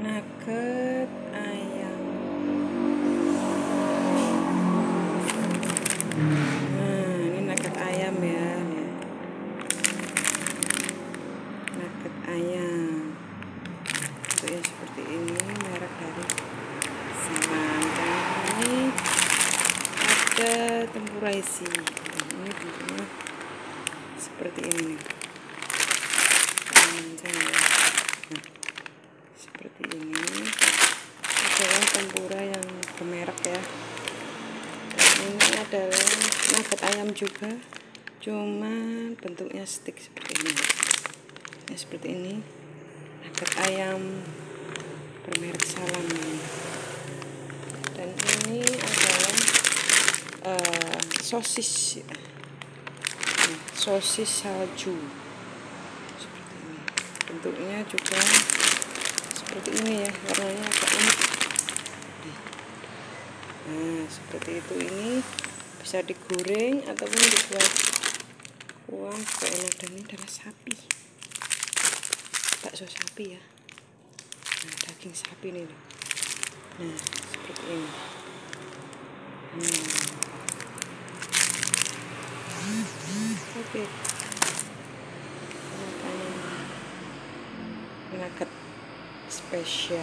nugget ayam. Nah ini nugget ayam ya. Nugget ayam. Bentuknya seperti ini merek dari Samantha ini ada tempura isi ini bentuknya seperti ini nih panjang ya nah, seperti ini. Adalah tempura yang bermerek ya. Dan ini adalah nugget ayam juga cuma bentuknya stick seperti ini. Ya seperti ini. Nugget ayam bermerek salam dan ini adalah uh, sosis. Nah, sosis salju. Seperti ini. Bentuknya juga seperti ini ya warnanya agak unik. Nah seperti itu ini. Bisa digoreng ataupun dibuat kuah juga enak dan ini darah sapi. Bakso sapi ya. Nah daging sapi nih nah seperti ini. Hmm. oke. Okay. makanan nugget special.